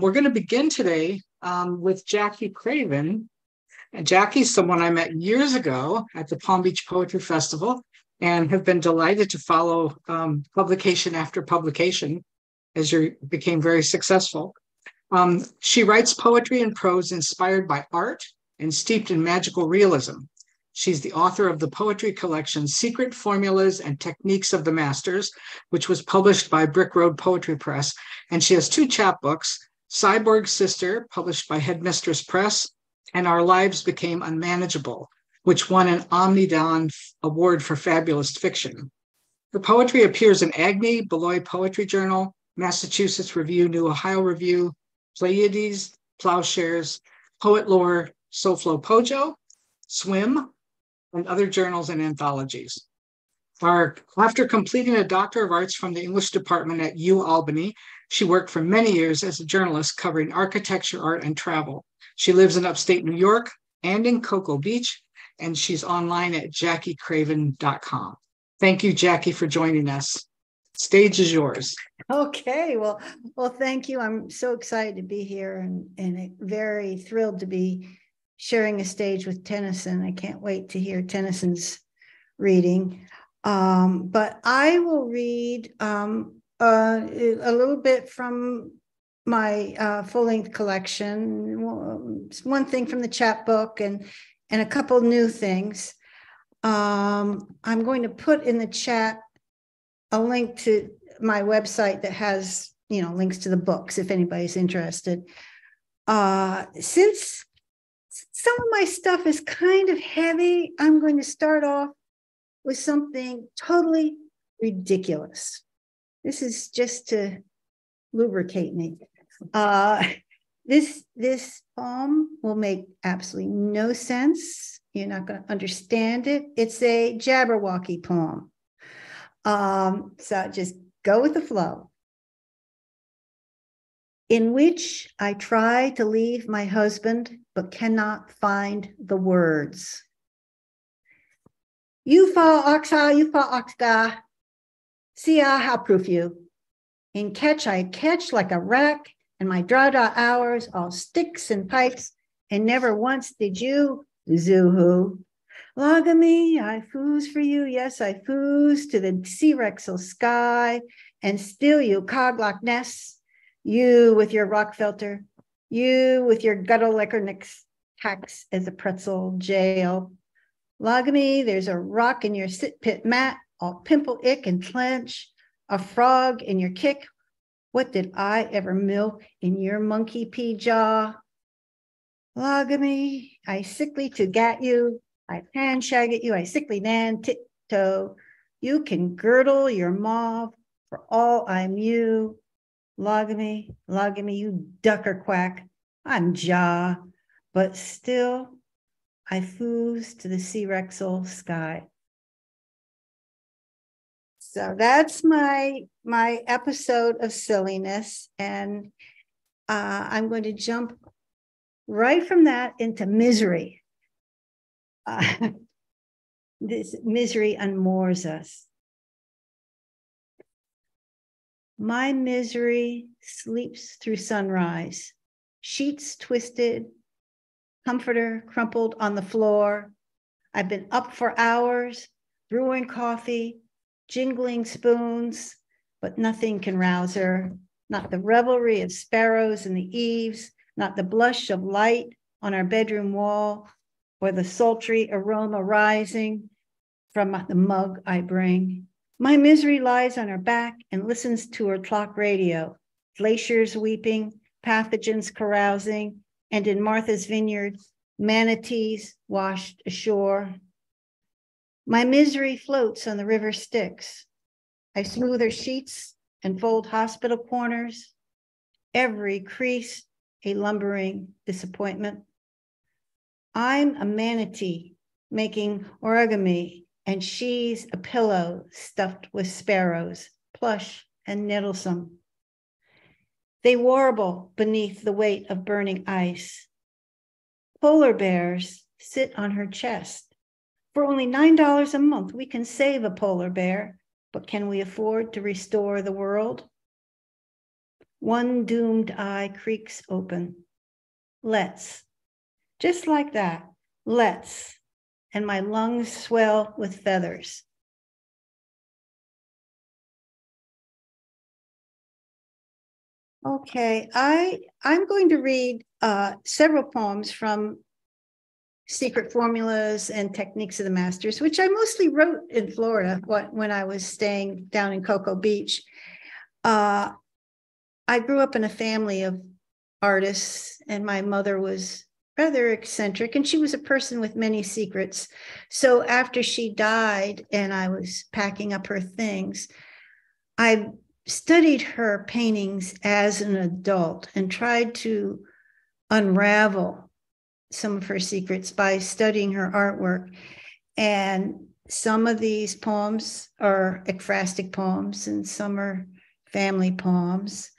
We're going to begin today um, with Jackie Craven. And Jackie's someone I met years ago at the Palm Beach Poetry Festival and have been delighted to follow um, publication after publication as you became very successful. Um, she writes poetry and prose inspired by art and steeped in magical realism. She's the author of the poetry collection Secret Formulas and Techniques of the Masters, which was published by Brick Road Poetry Press. And she has two chapbooks Cyborg Sister, published by Headmistress Press, and Our Lives Became Unmanageable, which won an Omnidawn Award for Fabulist Fiction. Her poetry appears in Agni, Beloit Poetry Journal, Massachusetts Review, New Ohio Review, Pleiades, Plowshares, Poet Lore, SoFloPoJo, Swim, and other journals and anthologies. Our, after completing a Doctor of Arts from the English department at U Albany, she worked for many years as a journalist covering architecture, art, and travel. She lives in upstate New York and in Cocoa Beach, and she's online at jackiecraven.com. Thank you, Jackie, for joining us. Stage is yours. Okay, well, well, thank you. I'm so excited to be here and, and very thrilled to be sharing a stage with Tennyson. I can't wait to hear Tennyson's reading. Um, but I will read um, uh, a little bit from my uh, full length collection, one thing from the chapbook, and and a couple new things. Um, I'm going to put in the chat a link to my website that has you know links to the books if anybody's interested. Uh, since some of my stuff is kind of heavy, I'm going to start off with something totally ridiculous. This is just to lubricate me. Uh, this this poem will make absolutely no sense. You're not going to understand it. It's a Jabberwocky poem. Um, so just go with the flow. In which I try to leave my husband, but cannot find the words. You fa oxa, you fa oxga, see how proof you. In catch I catch like a rack, and my drawda hours all sticks and pipes, and never once did you, Zuhu, me, I foos for you. Yes, I foos to the sea Rexel sky. And still you, Coglock Ness, you with your rock filter, you with your guttle Guttleleckernicks tax as a pretzel jail. me, there's a rock in your sit pit mat, all pimple ick and clench, a frog in your kick. What did I ever milk in your monkey pea jaw? me, I sickly to gat you, I hand shag at you, I sickly nan tiptoe. You can girdle your mauve for all I'm you. Logamy, logamy, you ducker quack. I'm jaw, but still I foos to the sea rexel sky. So that's my my episode of silliness, and uh, I'm going to jump right from that into misery uh, this misery unmoors us. My misery sleeps through sunrise, sheets twisted, comforter crumpled on the floor. I've been up for hours, brewing coffee, jingling spoons, but nothing can rouse her. Not the revelry of sparrows in the eaves, not the blush of light on our bedroom wall, or the sultry aroma rising from the mug I bring. My misery lies on her back and listens to her clock radio, glaciers weeping, pathogens carousing, and in Martha's Vineyard, manatees washed ashore. My misery floats on the river Styx. I smooth her sheets and fold hospital corners, every crease a lumbering disappointment. I'm a manatee making origami, and she's a pillow stuffed with sparrows, plush and nettlesome. They warble beneath the weight of burning ice. Polar bears sit on her chest. For only $9 a month, we can save a polar bear, but can we afford to restore the world? One doomed eye creaks open. Let's. Just like that. Let's. And my lungs swell with feathers. Okay, I I'm going to read uh, several poems from Secret Formulas and Techniques of the Masters, which I mostly wrote in Florida when I was staying down in Cocoa Beach. Uh, I grew up in a family of artists, and my mother was rather eccentric, and she was a person with many secrets. So after she died, and I was packing up her things, I studied her paintings as an adult and tried to unravel some of her secrets by studying her artwork. And some of these poems are ekphrastic poems, and some are family poems.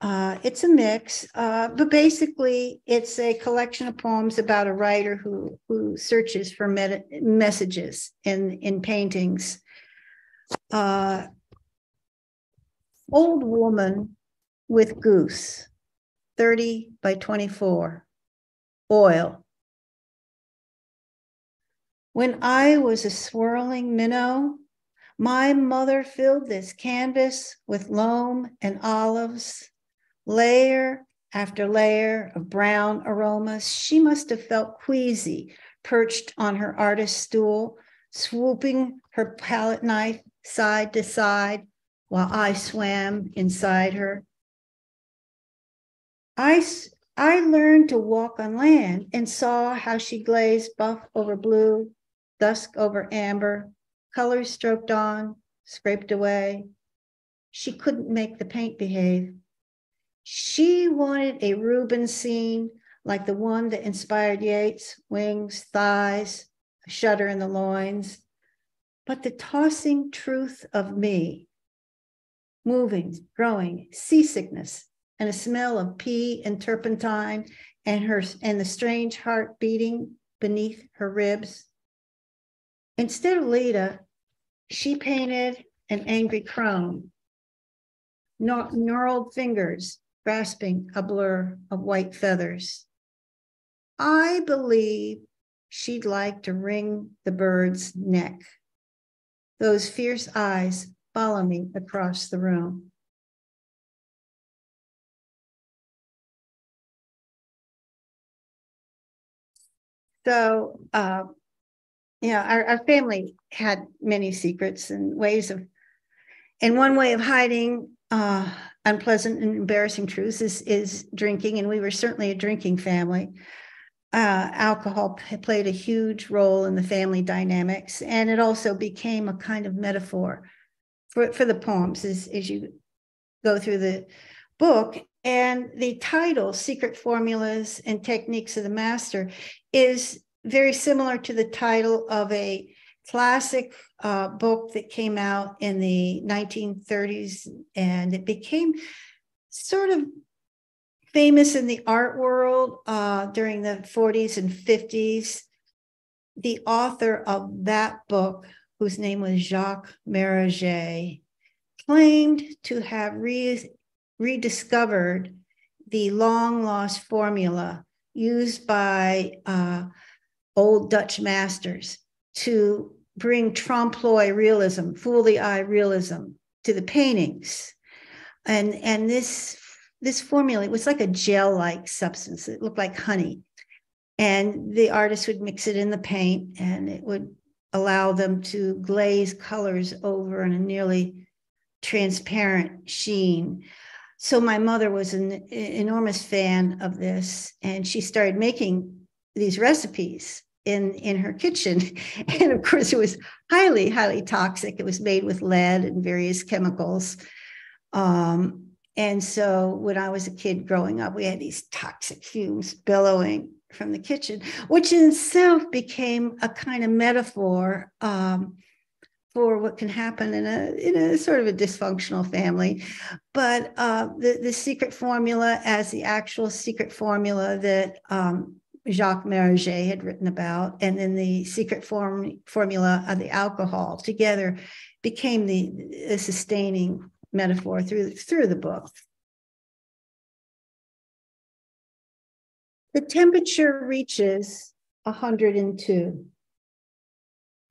Uh, it's a mix, uh, but basically, it's a collection of poems about a writer who who searches for messages in in paintings. Uh, Old woman with goose, 30 by 24, oil. When I was a swirling minnow, my mother filled this canvas with loam and olives, layer after layer of brown aromas. She must have felt queasy, perched on her artist stool, swooping her palette knife side to side, while I swam inside her. I, I learned to walk on land and saw how she glazed buff over blue, dusk over amber, colors stroked on, scraped away. She couldn't make the paint behave. She wanted a Rubens scene like the one that inspired Yeats wings, thighs, a shudder in the loins. But the tossing truth of me moving, growing, seasickness, and a smell of pea and turpentine, and her and the strange heart beating beneath her ribs. Instead of Leda, she painted an angry crone, gnarled fingers grasping a blur of white feathers. I believe she'd like to wring the bird's neck. Those fierce eyes follow me across the room. So, uh, you know, our, our family had many secrets and ways of, and one way of hiding uh, unpleasant and embarrassing truths is is drinking, and we were certainly a drinking family. Uh, alcohol played a huge role in the family dynamics, and it also became a kind of metaphor for, for the poems as, as you go through the book. And the title, Secret Formulas and Techniques of the Master, is very similar to the title of a classic uh, book that came out in the 1930s. And it became sort of famous in the art world uh, during the 40s and 50s. The author of that book whose name was Jacques Maroger, claimed to have re- rediscovered the long lost formula used by uh, old Dutch masters to bring trompe l'oeil realism, fool the eye realism to the paintings. And, and this, this formula, it was like a gel like substance. It looked like honey. And the artist would mix it in the paint and it would allow them to glaze colors over in a nearly transparent sheen. So my mother was an enormous fan of this, and she started making these recipes in in her kitchen. And of course it was highly highly toxic. It was made with lead and various chemicals. Um, and so when i was a kid growing up we had these toxic fumes billowing from the kitchen, which in itself became a kind of metaphor um, for what can happen in a in a sort of a dysfunctional family. But uh, the the secret formula, as the actual secret formula that um, Jacques Maroger had written about, and then the secret form formula of the alcohol together became the sustaining metaphor through through the book. The temperature reaches 102.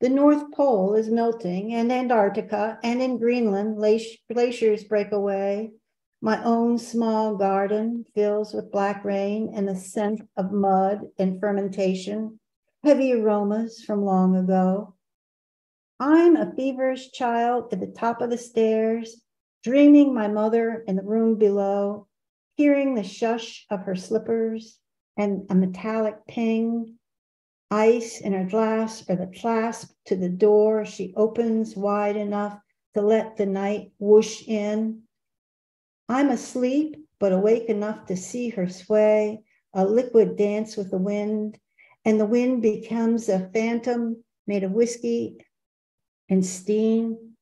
The North Pole is melting, and Antarctica and in Greenland, glaciers break away. My own small garden fills with black rain and the scent of mud and fermentation, heavy aromas from long ago. I'm a feverish child at the top of the stairs, dreaming my mother in the room below, hearing the shush of her slippers and a metallic ping ice in her glass or the clasp to the door she opens wide enough to let the night whoosh in. I'm asleep, but awake enough to see her sway, a liquid dance with the wind, and the wind becomes a phantom made of whiskey and steam.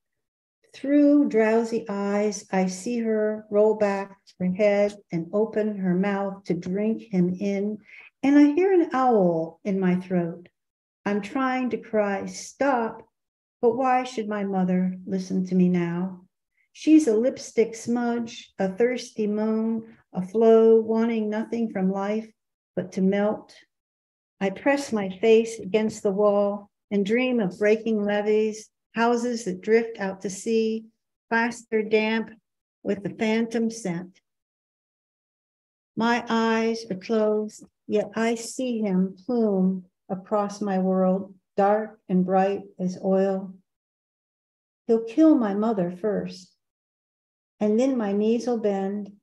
Through drowsy eyes, I see her roll back her head and open her mouth to drink him in and I hear an owl in my throat. I'm trying to cry, stop, but why should my mother listen to me now? She's a lipstick smudge, a thirsty moan, a flow wanting nothing from life but to melt. I press my face against the wall and dream of breaking levees, houses that drift out to sea, plaster damp with the phantom scent. My eyes are closed Yet I see him plume across my world, dark and bright as oil. He'll kill my mother first, and then my knees will bend,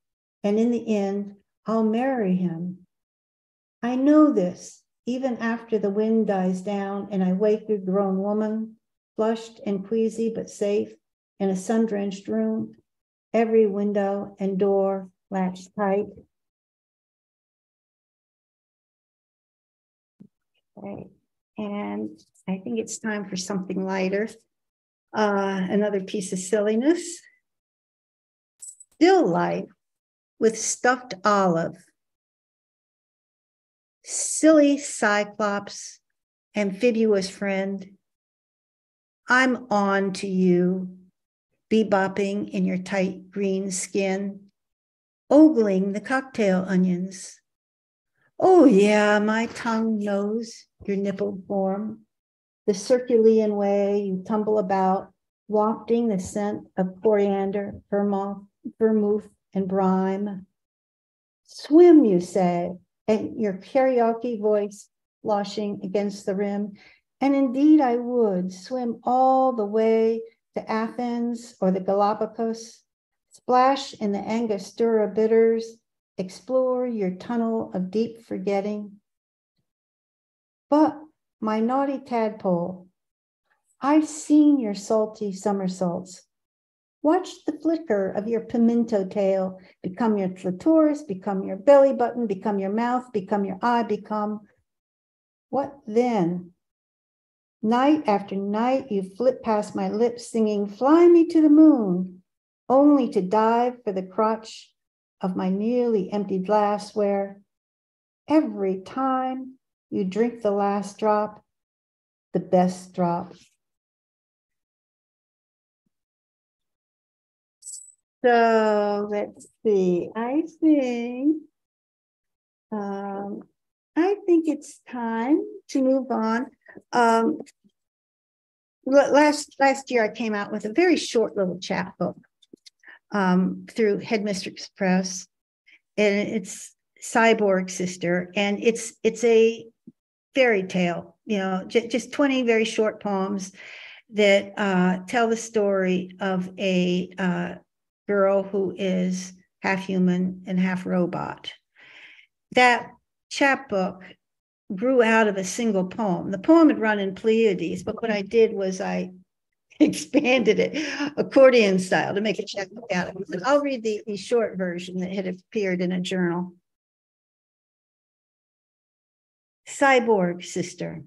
and in the end, I'll marry him. I know this even after the wind dies down and I wake a grown woman, flushed and queasy but safe, in a sun drenched room, every window and door latched tight. Okay. And I think it's time for something lighter. Uh, another piece of silliness. Still life with stuffed olive. Silly cyclops, amphibious friend. I'm on to you, bebopping in your tight green skin, ogling the cocktail onions Oh, yeah, my tongue knows your nipple form, the Circulean way you tumble about, wafting the scent of coriander, vermouth, and brine. Swim, you say, and your karaoke voice sloshing against the rim. And indeed, I would swim all the way to Athens or the Galapagos, splash in the Angostura bitters, explore your tunnel of deep forgetting. But my naughty tadpole, I've seen your salty somersaults. Watch the flicker of your pimento tail become your clitoris, become your belly button, become your mouth, become your eye, become what then? Night after night, you flit past my lips singing, Fly me to the moon, only to dive for the crotch of my nearly empty glass where every time you drink the last drop, the best drop. So let's see. I think um, I think it's time to move on. Um, last last year, I came out with a very short little chapbook um, through Headmistress Press, and it's Cyborg Sister, and it's it's a fairy tale. You know, j- just twenty very short poems that uh, tell the story of a uh, girl who is half human and half robot. That chapbook grew out of a single poem. The poem had run in Pleiades, but what I did was I expanded it accordion style to make a chapbook out of it. I'll read the, the short version that had appeared in a journal. Cyborg sister,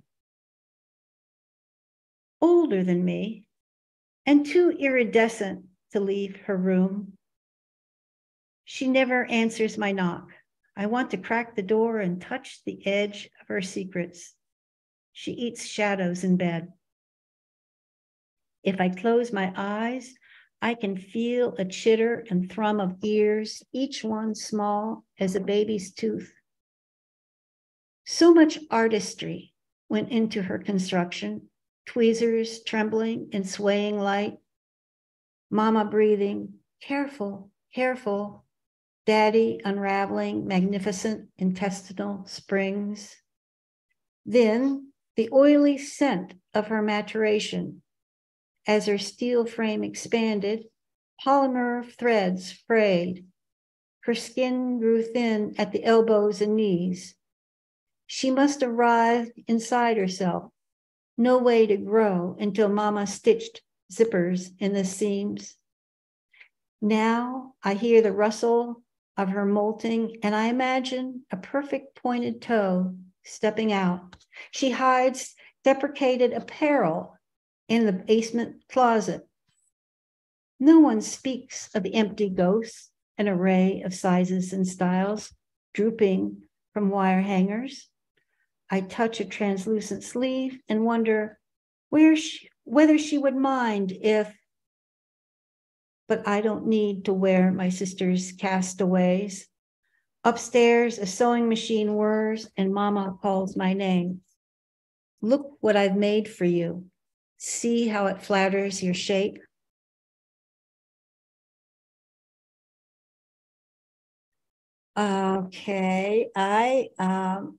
older than me and too iridescent to leave her room. She never answers my knock. I want to crack the door and touch the edge of her secrets. She eats shadows in bed. If I close my eyes, I can feel a chitter and thrum of ears, each one small as a baby's tooth. So much artistry went into her construction, tweezers trembling in swaying light, mama breathing, careful, careful, daddy unraveling magnificent intestinal springs. Then the oily scent of her maturation as her steel frame expanded, polymer threads frayed. Her skin grew thin at the elbows and knees. She must have writhed inside herself. No way to grow until Mama stitched zippers in the seams. Now I hear the rustle of her molting, and I imagine a perfect pointed toe stepping out. She hides deprecated apparel in the basement closet. No one speaks of the empty ghosts, an array of sizes and styles drooping from wire hangers. I touch a translucent sleeve and wonder where she, whether she would mind if, but I don't need to wear my sister's castaways. Upstairs, a sewing machine whirs and Mama calls my name. Look what I've made for you. See how it flatters your shape? Okay, I um,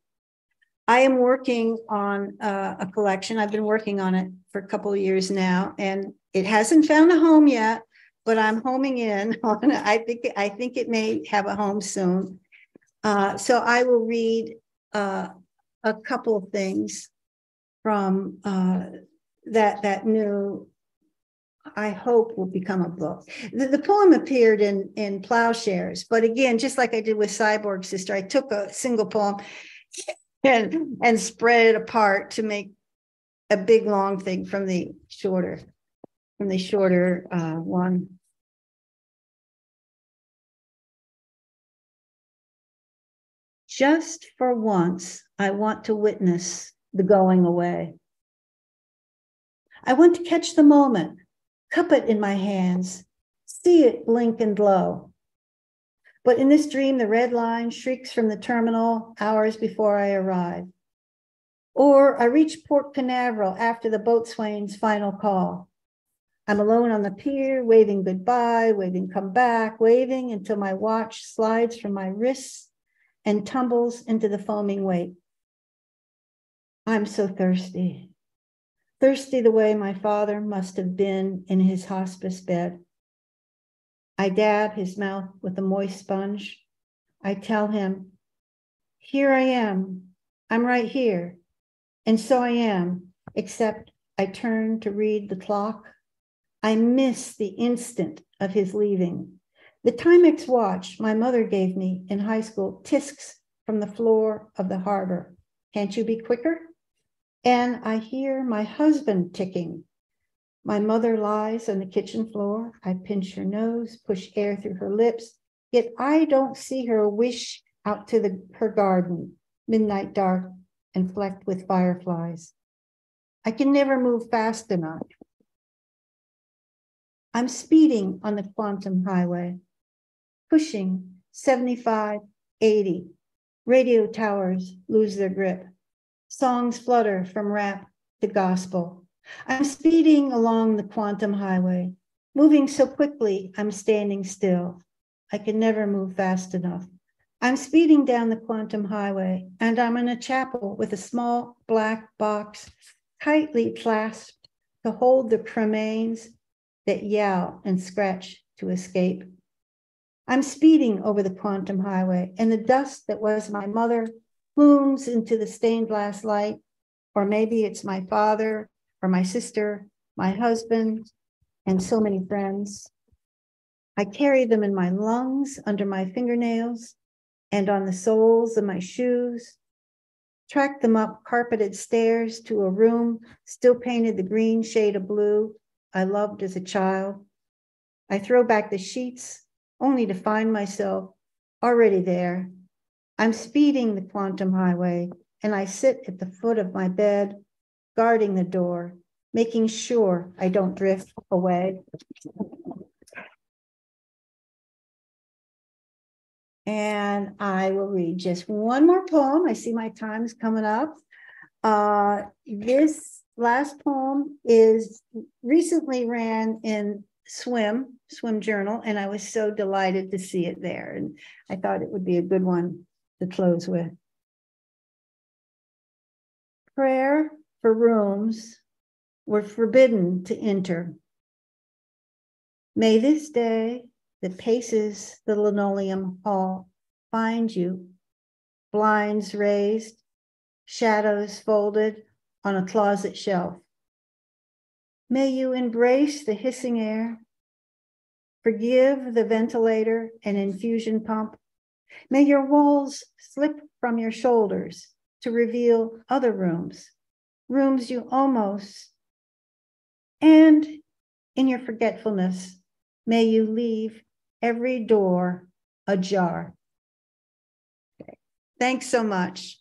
I am working on uh, a collection. I've been working on it for a couple of years now, and it hasn't found a home yet. But I'm homing in on. I think I think it may have a home soon. Uh, so I will read uh, a couple of things from uh, that that new I hope will become a book. The, the, poem appeared in in Plowshares, but again, just like I did with Cyborg Sister, I took a single poem and and spread it apart to make a big long thing from the shorter from the shorter uh, one. Just for once, I want to witness the going away. I want to catch the moment, cup it in my hands, see it blink and glow. But in this dream, the red line shrieks from the terminal hours before I arrive. Or I reach Port Canaveral after the boatswain's final call. I'm alone on the pier, waving goodbye, waving come back, waving until my watch slides from my wrists and tumbles into the foaming wake. I'm so thirsty thirsty the way my father must have been in his hospice bed. I dab his mouth with a moist sponge. I tell him, Here I am. I'm right here. And so I am, except I turn to read the clock. I miss the instant of his leaving. The Timex watch my mother gave me in high school tisks from the floor of the harbor. Can't you be quicker? And I hear my husband ticking. My mother lies on the kitchen floor. I pinch her nose, push air through her lips, yet I don't see her wish out to the, her garden, midnight dark and flecked with fireflies. I can never move fast enough. I'm speeding on the quantum highway, pushing 75, 80. Radio towers lose their grip. Songs flutter from rap to gospel. I'm speeding along the quantum highway, moving so quickly, I'm standing still. I can never move fast enough. I'm speeding down the quantum highway, and I'm in a chapel with a small black box tightly clasped to hold the cremains that yell and scratch to escape. I'm speeding over the quantum highway, and the dust that was my mother plumes into the stained glass light, or maybe it's my father or my sister, my husband, and so many friends. I carry them in my lungs, under my fingernails, and on the soles of my shoes. Track them up carpeted stairs to a room still painted the green shade of blue I loved as a child. I throw back the sheets only to find myself already there I'm speeding the quantum highway, and I sit at the foot of my bed, guarding the door, making sure I don't drift away. And I will read just one more poem. I see my time is coming up. Uh, this last poem is recently ran in Swim, Swim Journal, and I was so delighted to see it there. And I thought it would be a good one to close with. Prayer for rooms were forbidden to enter. May this day that paces the linoleum hall find you, blinds raised, shadows folded on a closet shelf. May you embrace the hissing air, forgive the ventilator and infusion pump. May your walls slip from your shoulders to reveal other rooms, rooms you almost, and in your forgetfulness, may you leave every door ajar. Thanks so much.